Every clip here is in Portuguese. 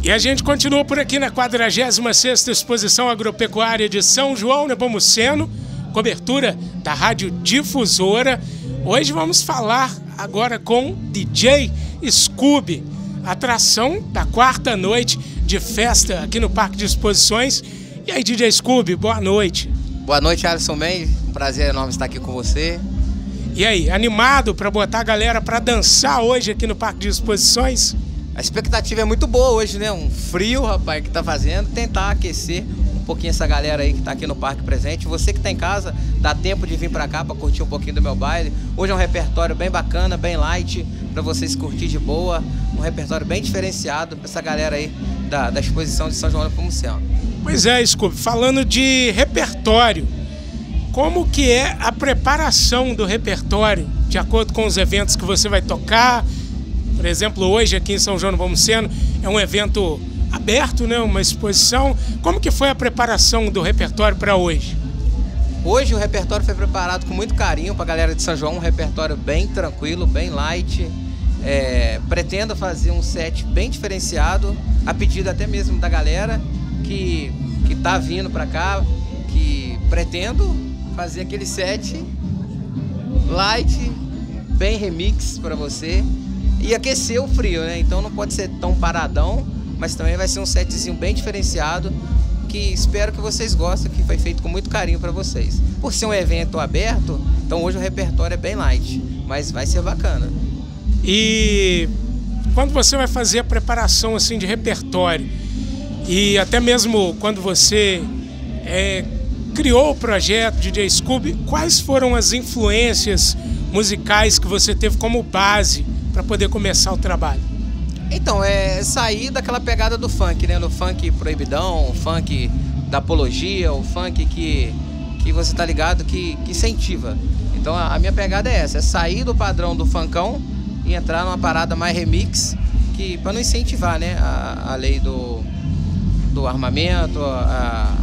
E a gente continua por aqui na 46ª Exposição Agropecuária de São João Nepomuceno, cobertura da Rádio Difusora. Hoje vamos falar agora com DJ Scooby, atração da quarta noite de festa aqui no Parque de Exposições. E aí, DJ Scooby, boa noite. Boa noite, Alisson Mendes. Prazer enorme estar aqui com você. E aí, animado para botar a galera para dançar hoje aqui no Parque de Exposições? A expectativa é muito boa hoje, né? Um frio, rapaz, que tá fazendo. Tentar aquecer um pouquinho essa galera aí que tá aqui no parque presente. Você que tá em casa, dá tempo de vir para cá para curtir um pouquinho do meu baile. Hoje é um repertório bem bacana, bem light, para vocês curtir de boa. Um repertório bem diferenciado para essa galera aí da, da exposição de São João do Pomuceno. Pois é, Scooby, falando de repertório, como que é a preparação do repertório, de acordo com os eventos que você vai tocar, por exemplo, hoje aqui em São João do Pomuceno é um evento aberto, né? uma exposição. Como que foi a preparação do repertório para hoje? Hoje o repertório foi preparado com muito carinho para a galera de São João, um repertório bem tranquilo, bem light. É, pretendo fazer um set bem diferenciado, a pedido até mesmo da galera que que está vindo para cá, que pretendo fazer aquele set light, bem remix para você e aquecer o frio, né? Então não pode ser tão paradão, mas também vai ser um setzinho bem diferenciado que espero que vocês gostem, que foi feito com muito carinho para vocês. Por ser um evento aberto, então hoje o repertório é bem light, mas vai ser bacana. E quando você vai fazer a preparação assim de repertório e até mesmo quando você é, criou o projeto DJ Scooby, quais foram as influências musicais que você teve como base para poder começar o trabalho? Então, é sair daquela pegada do funk, né? Do funk proibidão, o funk da apologia, o funk que, que você tá ligado que, que incentiva. Então a, a minha pegada é essa, é sair do padrão do funkão e entrar numa parada mais remix, que para não incentivar, né, a, a lei do, do armamento, a,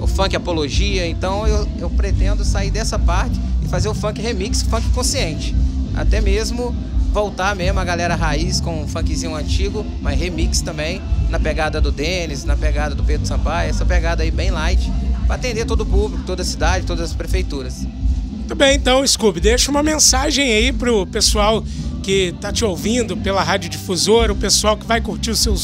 o funk apologia. Então eu, eu pretendo sair dessa parte e fazer o funk remix, funk consciente. Até mesmo voltar mesmo a galera raiz com um funkzinho antigo, mas remix também, na pegada do Denis, na pegada do Pedro Sampaio, essa pegada aí bem light, para atender todo o público, toda a cidade, todas as prefeituras. Muito bem, então, Scooby, deixa uma mensagem aí pro pessoal que tá te ouvindo pela Rádio Difusora, o pessoal que vai curtir o seu,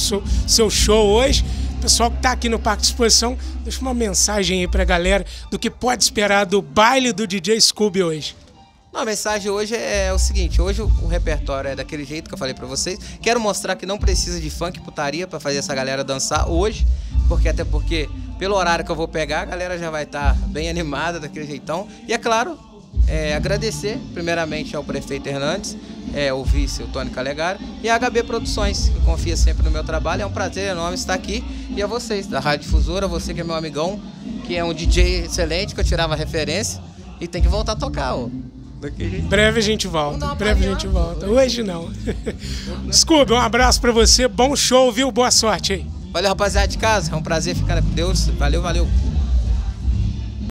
seu, show hoje, o pessoal que está aqui no Parque de Exposição, deixa uma mensagem aí pra galera do que pode esperar do baile do DJ Scooby hoje. Não, a mensagem hoje é o seguinte, hoje o repertório é daquele jeito que eu falei para vocês. Quero mostrar que não precisa de funk putaria para fazer essa galera dançar hoje, porque até porque pelo horário que eu vou pegar, a galera já vai estar tá bem animada daquele jeitão. E é claro, é, agradecer primeiramente ao prefeito Hernandes, é, o vice, o Tony Calegaro, e a HB Produções, que confia sempre no meu trabalho. É um prazer enorme estar aqui. E a vocês, da Rádio Difusora, você que é meu amigão, que é um DJ excelente, que eu tirava referência, e tem que voltar a tocar, ó. Breve a gente volta. Breve a gente volta. Hoje não. Scooby, um abraço para você. Bom show, viu? Boa sorte aí. Valeu, rapaziada de casa. É um prazer ficar com Deus. Valeu, valeu.